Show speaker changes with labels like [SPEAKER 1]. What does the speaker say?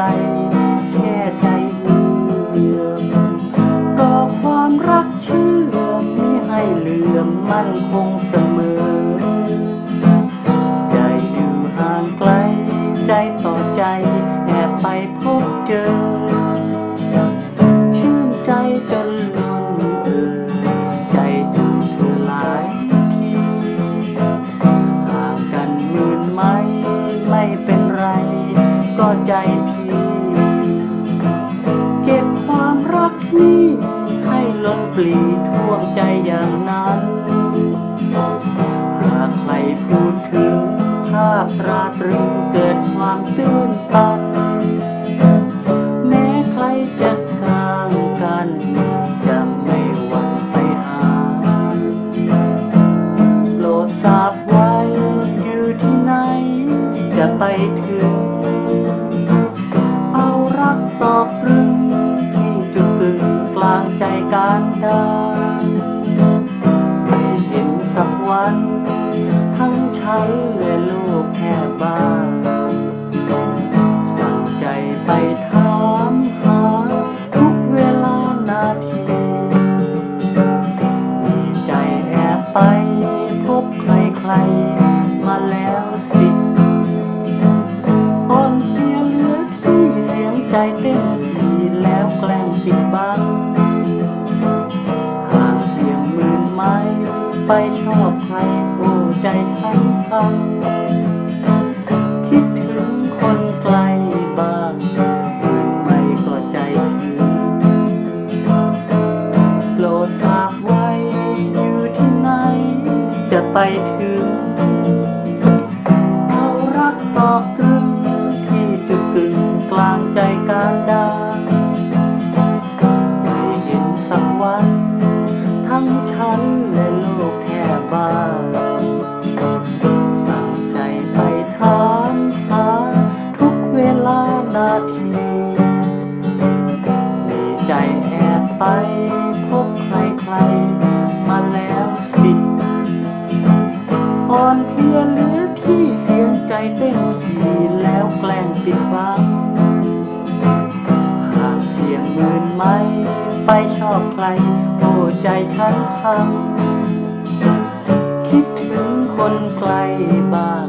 [SPEAKER 1] ไรแค่ใจเลือมก็ความรักเชื่อมไม่ให้เลื่อมมั่นคงเสมอ ใจอยู่ห่างไกล ใจต่อใจแอบไปพบเจอ ใจพี่ เก็บความรักนี้ให้ล้นปลีท่วมใจอย่างนั้นหากใครพูดถึงภาพราตรึงเกิดความตื้นตัน แม้ใครจะกลางกันจะไม่หวั่นไปหาโปรดทราบไว้อยู่ที่ไหนจะไปถึง การดาไม่เห็นสักวัน ทั้งฉันและลูกแค่บ้านสั่งใจไปถามหาทุกเวลานาทีมีใจแอบไปพบใครๆมาแล้วสิอ่อนเพลียเลือดที่เสียงใจเต้นทีแล้วแกล้งปิดบัง ไปชอบใครโอ้ใจฉันพังคิดถึงคนไกลบ้างหมื่นไม่ก็ใจถึงโปรดฝาบไว้อยู่ที่ไหน จะไปถึง เหลือที่เสียงใจเต้นขีแล้วแกล้งปิดบังหากเพียงหมื่นไม่ ไปชอบใครโอ้ใจฉันพังคิดถึงคนไกลบ้าง